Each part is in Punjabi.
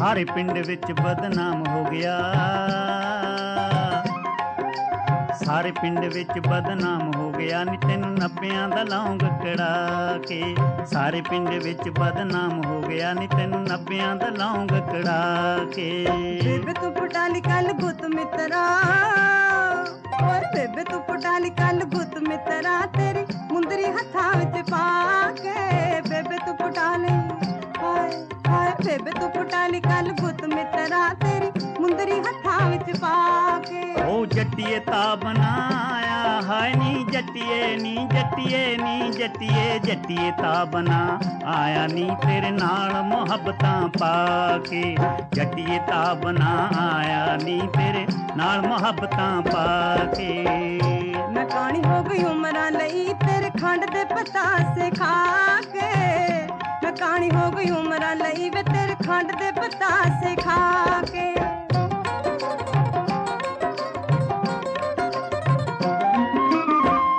ਸਾਰੇ ਪਿੰਡ ਵਿੱਚ ਬਦਨਾਮ ਹੋ ਗਿਆ। ਸਾਰੇ ਪਿੰਡ ਵਿੱਚ ਬਦਨਾਮ ਹੋ ਗਿਆ। ਨੀ ਤੈਨੂੰ ਨੱਬਿਆਂ ਦਾ ਲੌਂਗ ਕੜਾ ਕੇ। ਸਾਰੇ ਪਿੰਡ ਵਿੱਚ ਬਦਨਾਮ ਹੋ ਗਿਆ। ਨੀ ਤੈਨੂੰ ਨੱਬਿਆਂ ਦਾ ਲੌਂਗ ਕੜਾ ਕੇ। ਬੇਬੇ ਤੂੰ ਪਟਾਲੀ ਕੱਲ ਗੁੱਤ ਮਿੱਤਰਾ। ਓਏ ਬੇਬੇ ਤੂੰ ਪਟਾਲੀ ਕੱਲ ਗੁੱਤ ਮਿੱਤਰਾ। ਤੇਰੀ ਮੁੰਦਰੀ ਹੱਥਾਂ ਵਿੱਚ ਪਾ। ਬੇਬੇ ਤੂੰ ਪਟਾਲੀ ਕੱਲ ਗੁੱਤ ਮਿੱਤਰਾ ਤੇਰੀ ਮੁੰਦਰੀ ਹੱਥਾਂ ਵਿੱਚ ਪਾ ਕੇ। ਉਹ ਜੱਟੀਏ ਤਾਂ ਬਣਾਇਆ ਹਾਏ ਨੀ ਜੱਟੀਏ ਨੀ ਜੱਟੀਏ ਨੀ ਜੱਟੀਏ ਜੱਟੀਏ ਤਾਂ ਬਣਾ। ਆਇਆ ਨੀ ਤੇਰੇ ਨਾਲ ਮੁਹੱਬਤਾਂ ਪਾ ਕੇ। ਜੱਟੀਏ ਤਾਂ ਬਣਾ ਆਇਆ ਨੀ ਤੇਰੇ ਨਾਲ ਮੁਹੱਬਤਾਂ ਪਾ ਕੇ। ਮੈਂ ਕਾਣੀ ਹੋ ਗਈ ਉਮਰਾਂ ਲਈ ਤੇਰੇ ਖੰਡ ਦੇ ਪਤਾਸੇ ਖਾ ਕੇ ਹੋ ਗਈ ਉਮਰਾਂ ਲਈ ਵੇ ਤੇਰੇ ਖੰਡ ਦੇ ਪਤਾਸੇ ਖਾ ਕੇ।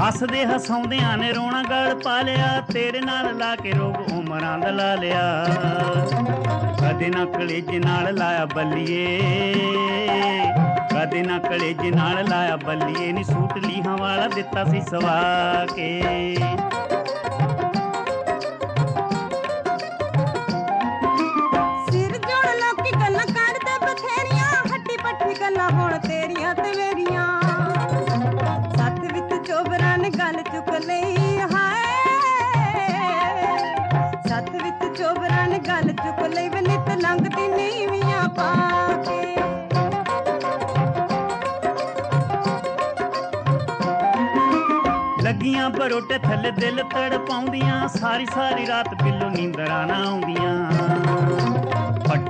ਹੱਸਦੇ ਹਸਾਉਂਦਿਆਂ ਨੇ ਰੋਣਾ ਗਲ ਪਾ ਲਿਆ, ਤੇਰੇ ਨਾਲ ਲਾ ਕੇ ਰੋਗ ਉਮਰਾਂ ਦਾ ਲਾ ਲਿਆ। ਕਦੇ ਨਾ ਕਲੇਜ ਨਾਲ ਲਾਇਆ ਬੱਲੀਏ, ਕਦੇ ਨਾ ਕਲੇਜ ਨਾਲ ਲਾਇਆ ਬੱਲੀਏ, ਨੀ ਸੂਟ ਲੀਹਾਂ ਵਾਲਾ ਦਿੱਤਾ ਸੀ ਸਵਾ ਕੇ। ਗੱਲਾਂ ਹੁਣ ਤੇਰੀਆਂ ਤੇ ਮੇਰੀਆਂ। ਸੱਥ ਵਿੱਚ ਚੋਬਰਾਂ ਨੇ ਗੱਲ ਚੁੱਕ ਲਈ, ਹਾਏ। ਸੱਥ ਵਿੱਚ ਚੋਬਰਾਂ ਨੇ ਗੱਲ ਚੁੱਕ ਲਈ ਵੇ ਨਿਤ ਲੰਘਦੀ ਨੀਵੀਆਂ ਪਾ ਕੇ। ਲੱਗੀਆਂ ਬਰੋਟੇ ਥੱਲੇ ਦਿਲ ਤੜਪਾਉਂਦੀਆਂ, ਸਾਰੀ ਸਾਰੀ ਰਾਤ ਬਿੱਲੋ ਨੀਂਦਰਾਂ ਨਾ ਆਉਂਦੀਆਂ।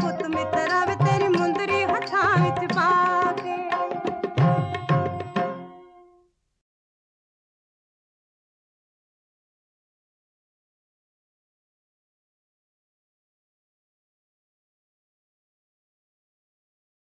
खुद मित्रा